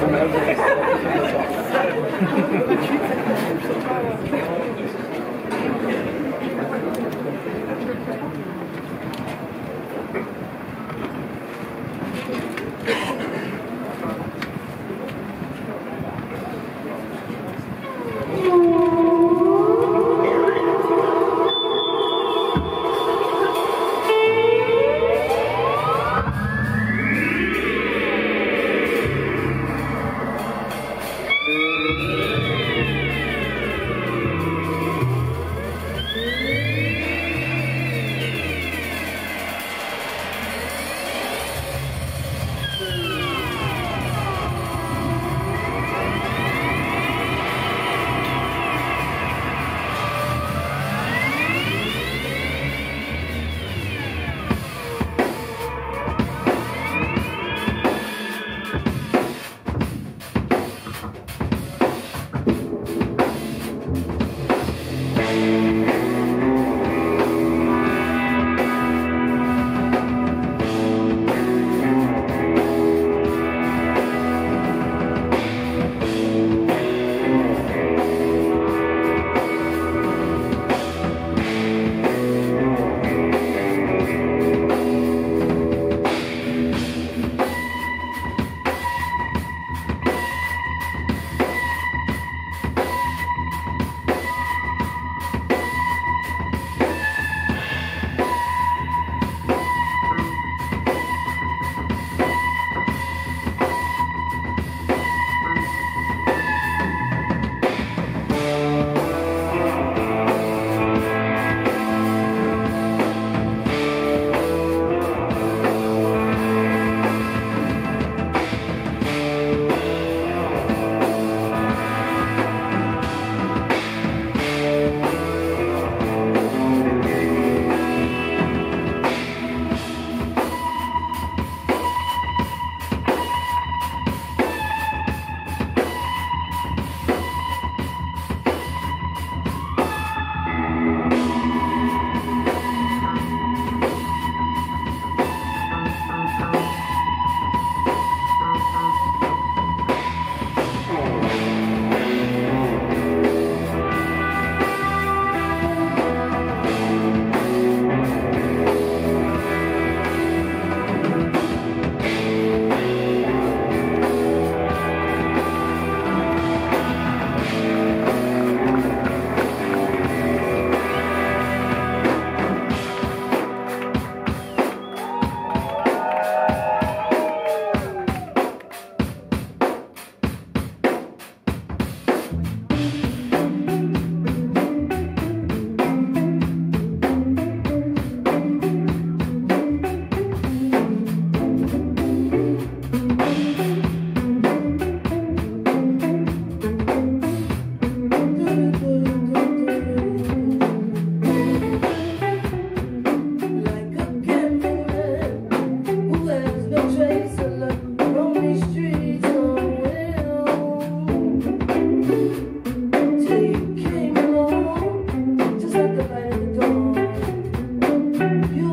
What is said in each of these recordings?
fromage. you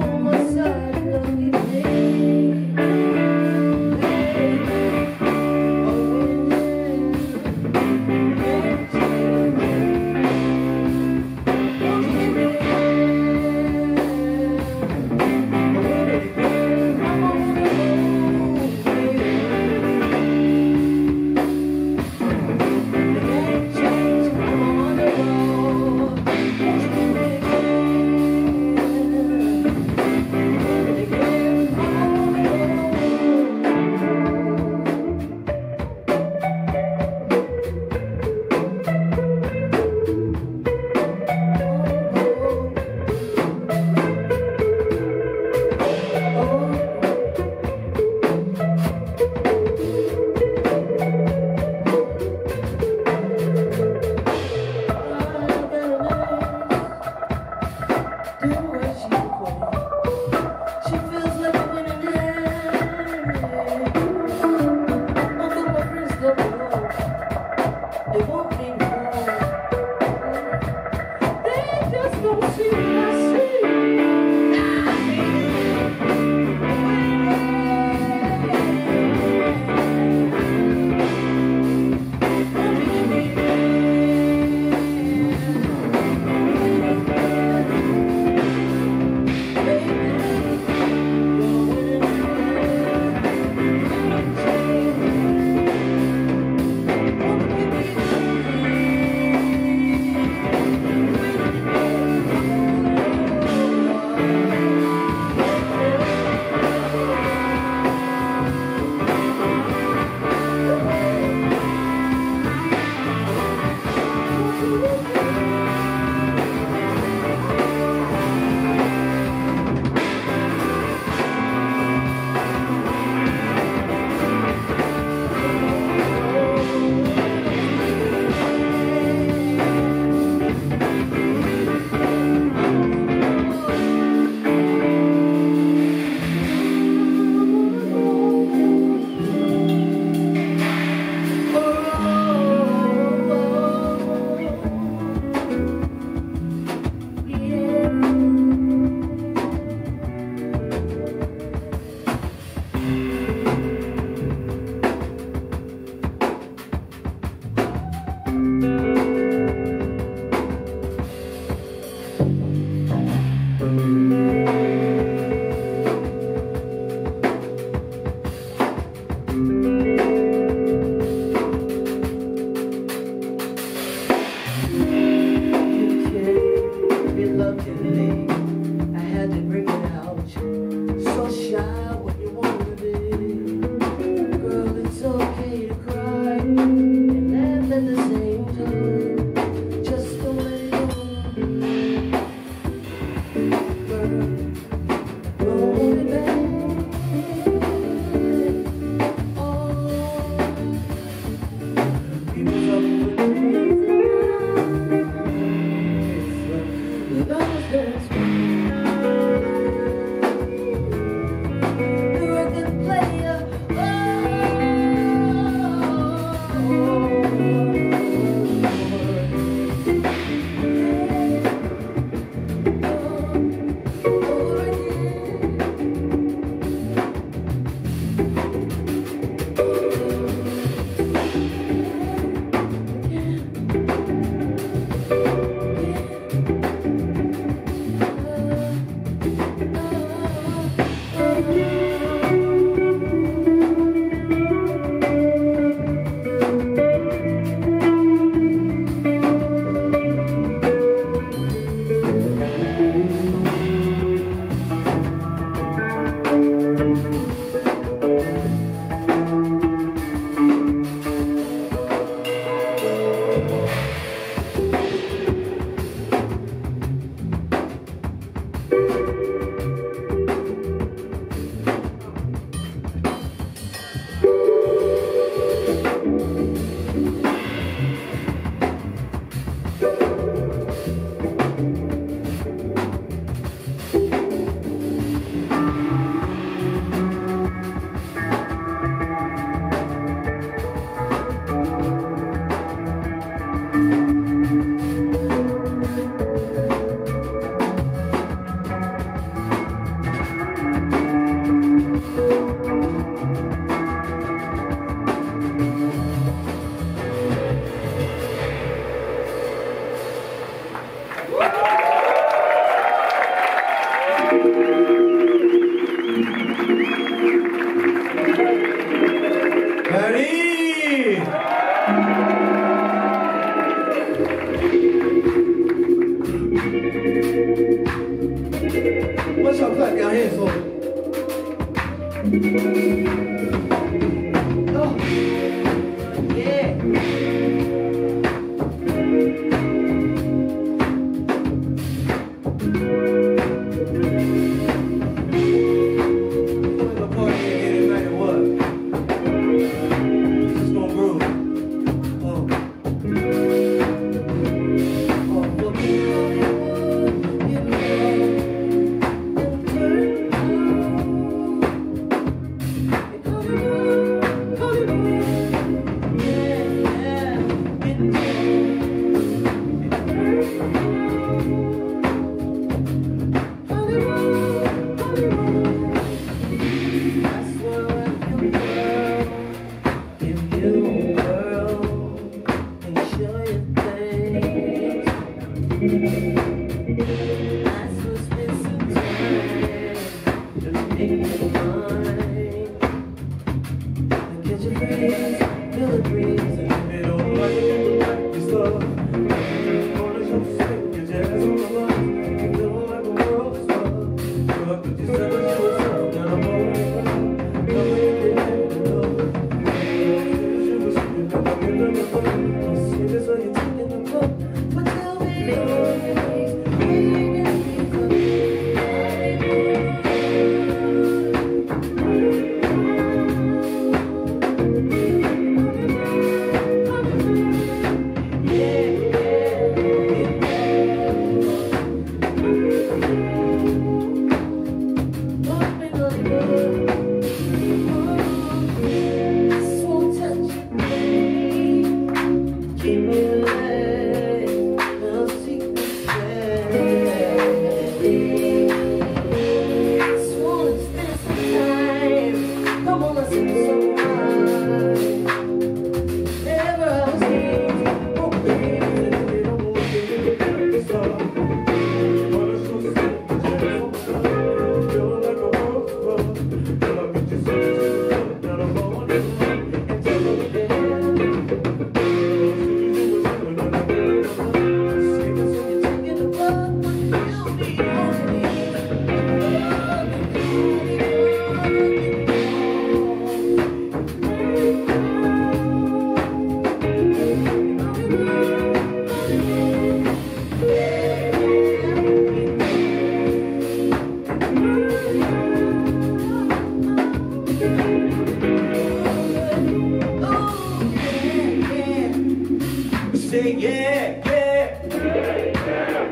say yeah, yeah, yeah,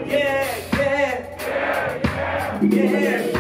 yeah, yeah, yeah. yeah. yeah.